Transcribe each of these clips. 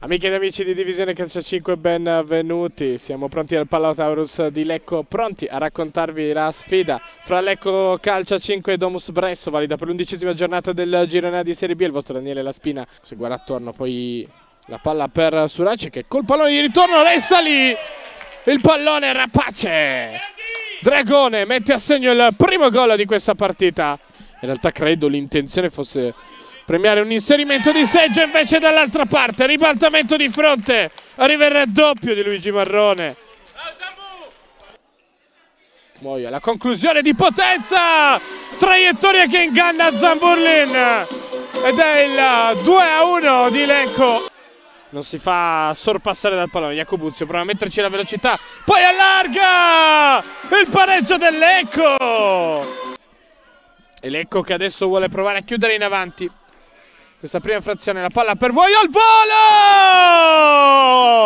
Amiche ed amici di Divisione Calcio 5, benvenuti. Siamo pronti al Pallataurus di Lecco, pronti a raccontarvi la sfida fra Lecco Calcio 5 e Domus Bresso, valida per l'undicesima giornata del girone di Serie B. Il vostro Daniele Laspina si guarda attorno, poi la palla per Surace che col pallone di ritorno resta lì. Il pallone rapace. Dragone mette a segno il primo gol di questa partita. In realtà credo l'intenzione fosse premiare un inserimento di Seggio invece dall'altra parte, ribaltamento di fronte, arriva il raddoppio di Luigi Marrone. Muoia, la conclusione di potenza, traiettoria che inganna Zamburlin ed è il 2 a 1 di Lecco. Non si fa sorpassare dal pallone, Jacobuzio prova a metterci la velocità, poi allarga il pareggio del Lecco. E Lecco che adesso vuole provare a chiudere in avanti. Questa prima frazione, la palla per Muoio al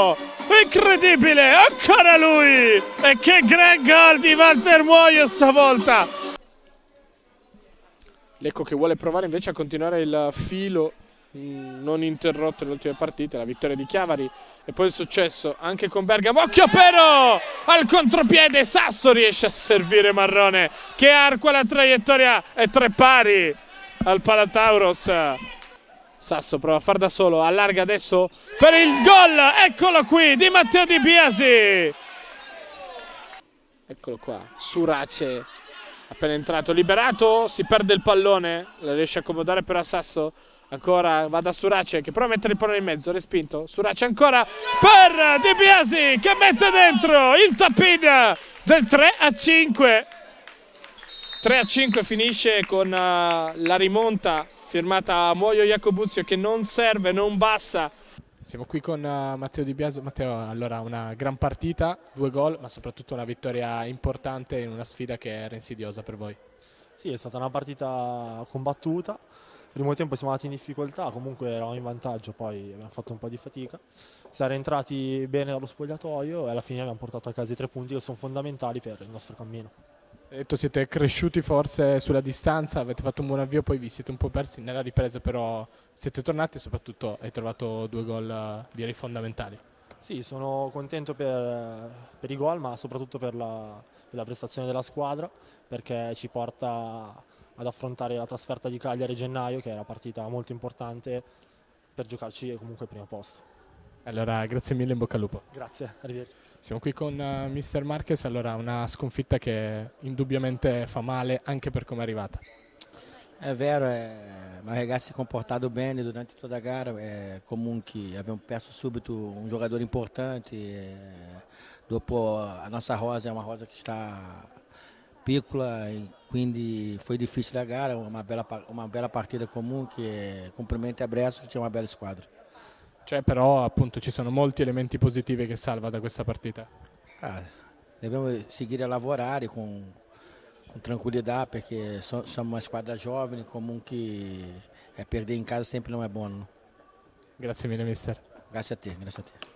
volo! Incredibile, ancora lui! E che gran gol di Walter Muoio stavolta! Lecco che vuole provare invece a continuare il filo mm, non interrotto nelle ultime partite, la vittoria di Chiavari e poi il successo anche con Bergamo. Occhio però al contropiede, Sasso riesce a servire Marrone che arqua la traiettoria e tre pari al Palatauros. Sasso prova a far da solo, allarga adesso per il gol, eccolo qui, di Matteo Di Biasi. Eccolo qua, Surace, appena entrato, liberato, si perde il pallone, la riesce a accomodare però a Sasso. Ancora va da Surace che prova a mettere il pallone in mezzo, respinto. Surace ancora per Di Biasi che mette dentro il tapin del 3 a 5. 3 a 5 finisce con uh, la rimonta firmata Muoio Jacobuzio che non serve, non basta. Siamo qui con uh, Matteo Di Biasio. Matteo, allora una gran partita, due gol, ma soprattutto una vittoria importante in una sfida che era insidiosa per voi. Sì, è stata una partita combattuta. Il primo tempo siamo andati in difficoltà, comunque eravamo in vantaggio, poi abbiamo fatto un po' di fatica. Siamo entrati bene dallo spogliatoio e alla fine abbiamo portato a casa i tre punti che sono fondamentali per il nostro cammino. Detto siete cresciuti forse sulla distanza, avete fatto un buon avvio, poi vi siete un po' persi nella ripresa, però siete tornati e soprattutto hai trovato due gol direi fondamentali. Sì, sono contento per, per i gol, ma soprattutto per la, per la, prestazione della squadra, perché ci porta ad affrontare la trasferta di Cagliari a gennaio, che è una partita molto importante per giocarci comunque il primo posto. Allora, grazie mille, in bocca al lupo. Grazie, arrivederci. Siamo qui con uh, Mister Marquez, allora una sconfitta che indubbiamente fa male anche per come è arrivata. È vero, è, ma ragazzi si è comportato bene durante tutta la gara, è, comunque abbiamo perso subito un giocatore importante, e, dopo a nostra rosa è una rosa che sta piccola e quindi foi difficile la gara, uma bella, uma bella partita comunque, complimenti a Bresso che c'è una bella squadra. Cioè però appunto ci sono molti elementi positivi che salva da questa partita. Ah, dobbiamo seguire a lavorare con, con tranquillità perché so, siamo uma squadra giovane, comunque é perder em casa sempre não é bom. Grazie mille mister. Grazie a te, grazie a te.